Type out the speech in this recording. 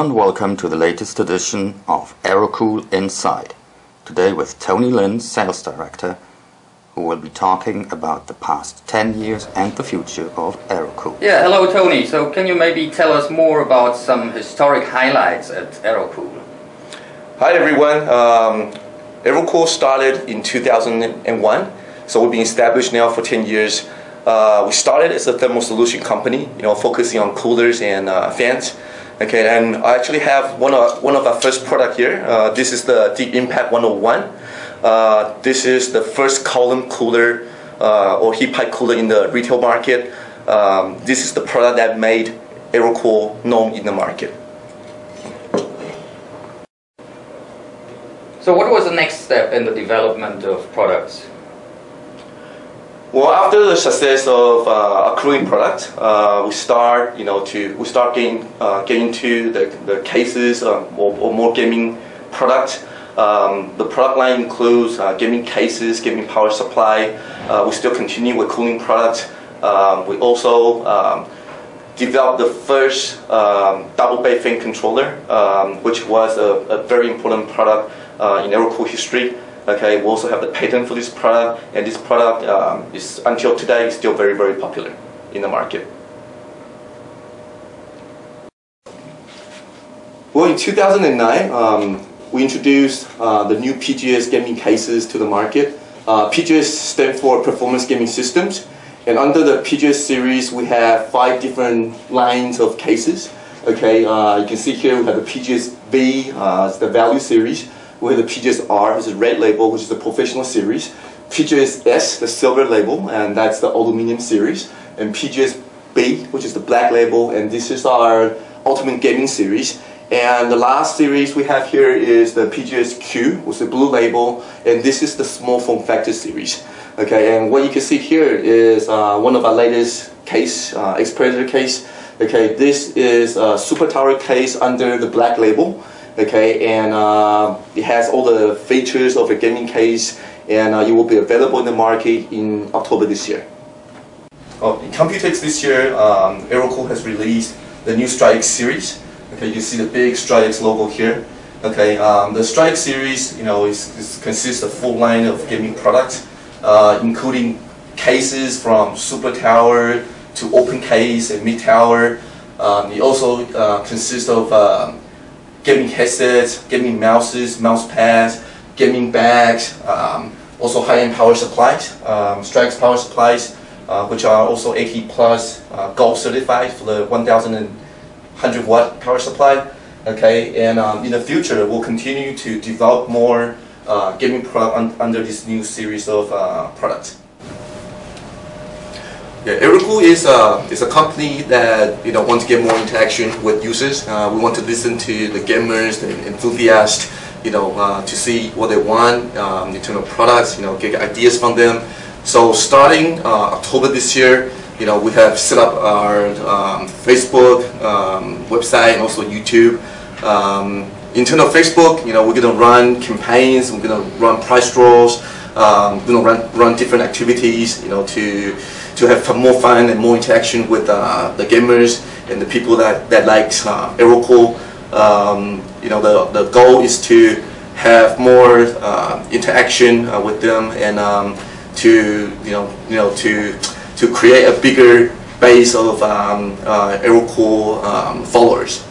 everyone, welcome to the latest edition of Aerocool Insight. Today with Tony Lin, Sales Director, who will be talking about the past 10 years and the future of Aerocool. Yeah, hello Tony. So can you maybe tell us more about some historic highlights at Aerocool? Hi everyone. Um, Aerocool started in 2001, so we've been established now for 10 years. Uh, we started as a thermal solution company, you know, focusing on coolers and uh, fans. Okay, and I actually have one of one of our first product here. Uh, this is the Deep Impact 101. Uh, this is the first column cooler uh, or heat pipe cooler in the retail market. Um, this is the product that made Aerocool known in the market. So what was the next step in the development of products? Well, after the success of uh, a cooling product, uh, we start, you know, to we start getting uh, getting to the, the cases or, or more gaming product. Um, the product line includes uh, gaming cases, gaming power supply. Uh, we still continue with cooling products. Um, we also um, developed the first um, double bay fan controller, um, which was a, a, very important product uh, in Aerocool history. Okay, we also have the patent for this product, and this product um, is until today is still very very popular in the market. Well, in 2009, um, we introduced uh, the new PGS gaming cases to the market. Uh, PGS stands for Performance Gaming Systems, and under the PGS series, we have five different lines of cases. Okay, uh, you can see here we have the PGS V, uh, it's the value series. We have the PGS R, which is red label, which is the professional series. PGS S, the silver label, and that's the aluminum series. And PGS B, which is the black label, and this is our ultimate gaming series. And the last series we have here is the PGS Q, which is the blue label, and this is the small form factor series. Okay, and what you can see here is uh, one of our latest case, uh, X-Predator case. Okay, this is a Super Tower case under the black label okay, and uh, it has all the features of a gaming case, and uh, it will be available in the market in October this year. Oh, in Computex this year, um, Aerocool has released the new Strike series. Okay, you see the big Strike logo here. Okay, um, the Strike series, you know, is, is consists of full line of gaming products, uh, including cases from Super Tower to Open Case and Mid Tower. Um, it also uh, consists of gaming headsets, gaming mouses, mouse pads, gaming bags, um, also high-end power supplies, um, Strike-X power supplies, uh, which are also 80 plus uh, gold certified for the 1100 watt power supply. Okay, and um, in the future, we'll continue to develop more uh, gaming product un under this new series of uh, products. Yeah, Aerocool is a, is a company that you know wants to get more interaction with users. Uh, we want to listen to the gamers, the enthusiasts, you know, uh, to see what they want um, in terms of products, you know, get ideas from them. So starting uh, October this year, you know, we have set up our um, Facebook um, website and also YouTube. Um, in terms of Facebook, you know, we're going to run campaigns, we're going to run price draws, um, we're to run, run different activities, you know, to to have more fun and more interaction with uh, the gamers and the people that, that like uh. Um, you know, the, the goal is to have more uh, interaction uh, with them and um, to, you know, you know, to, to create a bigger base of um, uh, um, followers.